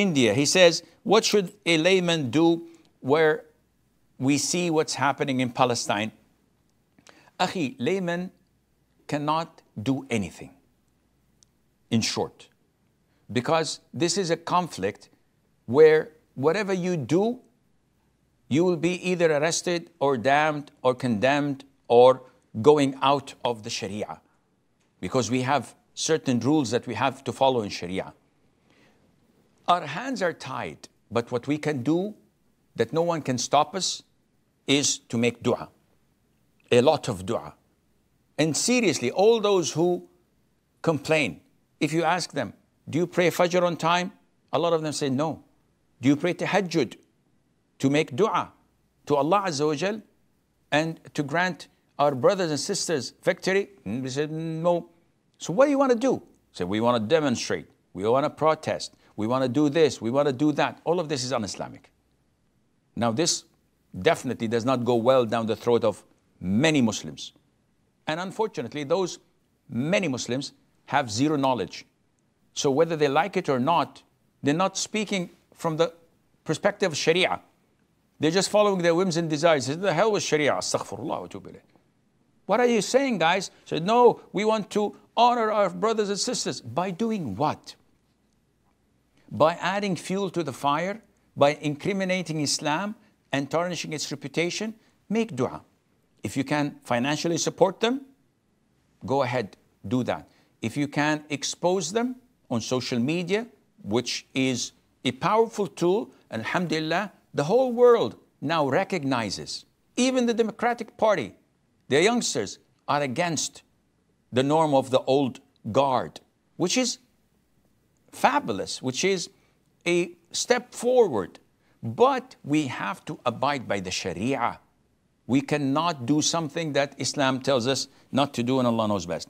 India. He says, What should a layman do where we see what's happening in Palestine? Akhi, layman cannot do anything, in short, because this is a conflict where whatever you do, you will be either arrested or damned or condemned or going out of the Sharia because we have certain rules that we have to follow in Sharia. Our hands are tied, but what we can do that no one can stop us is to make dua. A lot of dua. And seriously, all those who complain, if you ask them, do you pray Fajr on time? A lot of them say no. Do you pray Tahajjud to make dua to Allah Azza wa and to grant our brothers and sisters victory? And said no. So what do you want to do? Say we want to demonstrate, we want to protest, we want to do this, we want to do that. All of this is un-Islamic. Now this definitely does not go well down the throat of many Muslims. And unfortunately, those many Muslims have zero knowledge. So whether they like it or not, they're not speaking from the perspective of Sharia. They're just following their whims and desires. The hell was Sharia? Astaghfirullah What are you saying, guys? Said, no, we want to honor our brothers and sisters. By doing what? By adding fuel to the fire, by incriminating Islam and tarnishing its reputation, make dua. If you can financially support them, go ahead, do that. If you can expose them on social media, which is a powerful tool, and alhamdulillah, the whole world now recognizes, even the Democratic Party, their youngsters are against the norm of the old guard, which is fabulous, which is a step forward. But we have to abide by the Sharia. We cannot do something that Islam tells us not to do, and Allah knows best.